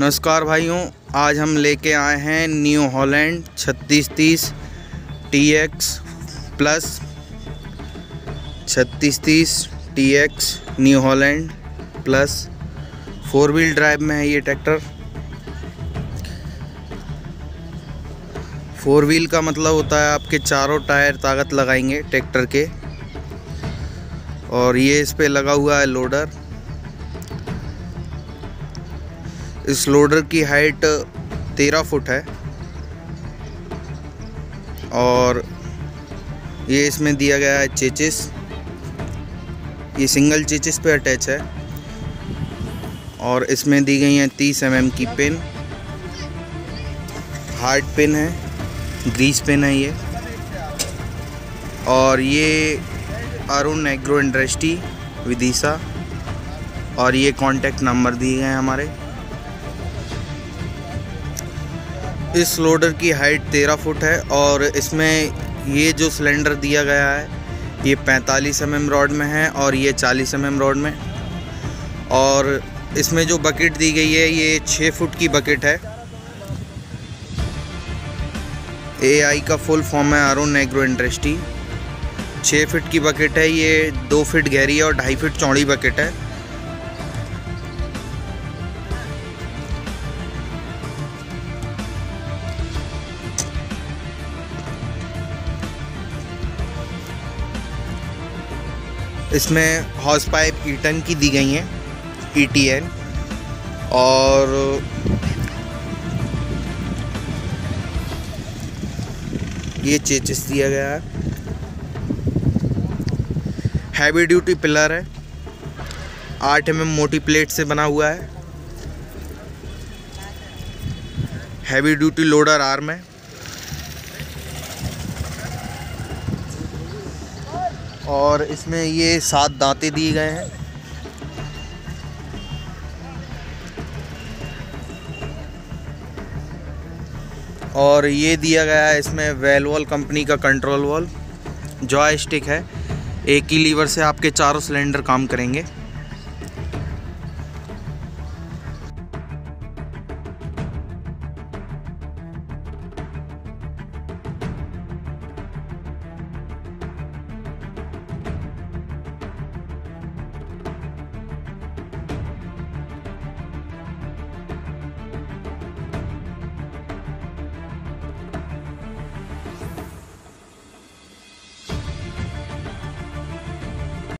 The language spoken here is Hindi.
नमस्कार भाइयों, आज हम लेके आए हैं न्यू हॉलैंड छत्तीस तीस टी एक्स प्लस छत्तीस तीस T X New Holland plus four wheel drive में है ये ट्रैक्टर फोर व्हील का मतलब होता है आपके चारों टायर ताकत लगाएँगे ट्रैक्टर के। और ये इस पर लगा हुआ है लोडर इस लोडर की हाइट तेरह फुट है। और ये इसमें दिया गया है चेचिस ये सिंगल चेचिस पे अटैच है। और इसमें दी गई हैं तीस एम mm की पिन हार्ड पिन है। ग्रीस पिन है ये। और ये अरुण एग्रो इंडस्ट्री विदिशा और ये कॉन्टैक्ट नंबर दिए गए हैं हमारे। इस लोडर की हाइट तेरह फुट है और इसमें ये जो सिलेंडर दिया गया है, ये 45 एम mm रॉड में है और ये 40 एम mm रॉड में। और इसमें जो बकेट दी गई है, ये 6 फुट की बकेट है। ए आई का फुल फॉर्म है अरुण एग्रो इंडस्ट्री छः फिट की बकेट है, ये दो फिट गहरी और ढाई फिट चौड़ी बकेट है। इसमें हॉर्स पाइप ईटन की दी गई हैं ई एन और ये चेचिस दिया गया है। हैवी ड्यूटी पिलर है। आठ एम mm मोटी प्लेट से बना हुआ है। हैवी ड्यूटी लोडर आर्म है। और इसमें ये सात दांते दिए गए हैं। और ये दिया गया है इसमें वेलवॉल कंपनी का कंट्रोल वॉल जॉय स्टिक है। एक ही लीवर से आपके चारों सिलेंडर काम करेंगे।